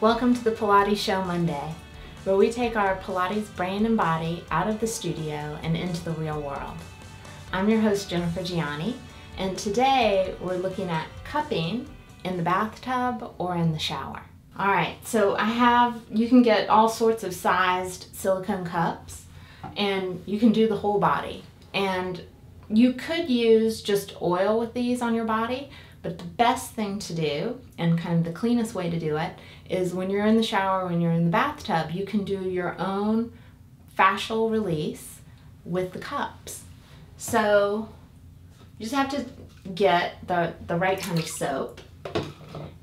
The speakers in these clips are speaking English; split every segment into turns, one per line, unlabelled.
Welcome to the Pilates Show Monday, where we take our Pilates brain and body out of the studio and into the real world. I'm your host, Jennifer Gianni, and today we're looking at cupping in the bathtub or in the shower. All right, so I have, you can get all sorts of sized silicone cups, and you can do the whole body. And you could use just oil with these on your body, but the best thing to do, and kind of the cleanest way to do it, is when you're in the shower, when you're in the bathtub, you can do your own fascial release with the cups. So you just have to get the, the right kind of soap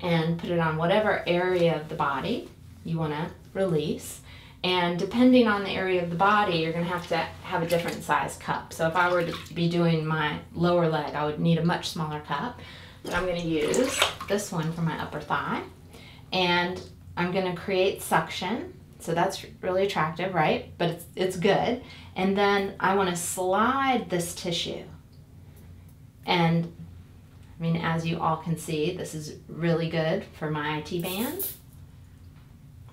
and put it on whatever area of the body you want to release. And depending on the area of the body, you're going to have to have a different size cup. So if I were to be doing my lower leg, I would need a much smaller cup. I'm going to use this one for my upper thigh. And I'm going to create suction. So that's really attractive, right? But it's, it's good. And then I want to slide this tissue. And I mean, as you all can see, this is really good for my IT band.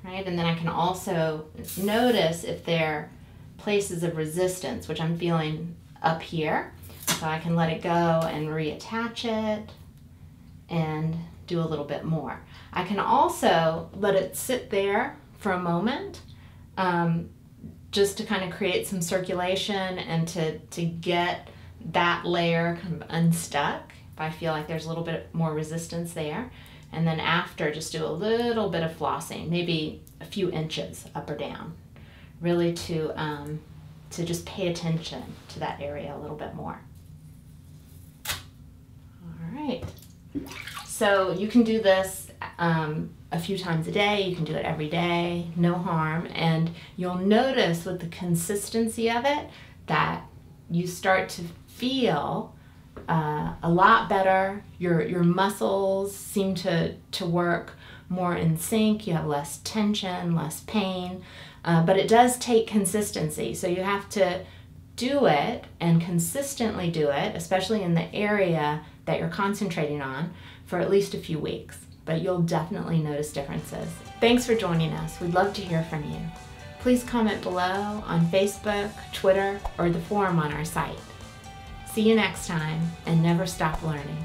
Right? And then I can also notice if there are places of resistance, which I'm feeling up here. So I can let it go and reattach it and do a little bit more. I can also let it sit there for a moment um, just to kind of create some circulation and to, to get that layer kind of unstuck if I feel like there's a little bit more resistance there. And then after, just do a little bit of flossing, maybe a few inches up or down, really to, um, to just pay attention to that area a little bit more. All right. So you can do this um, a few times a day. You can do it every day, no harm. And you'll notice with the consistency of it that you start to feel uh, a lot better. Your, your muscles seem to, to work more in sync. You have less tension, less pain. Uh, but it does take consistency. So you have to do it and consistently do it, especially in the area that you're concentrating on, for at least a few weeks. But you'll definitely notice differences. Thanks for joining us. We'd love to hear from you. Please comment below on Facebook, Twitter, or the forum on our site. See you next time, and never stop learning.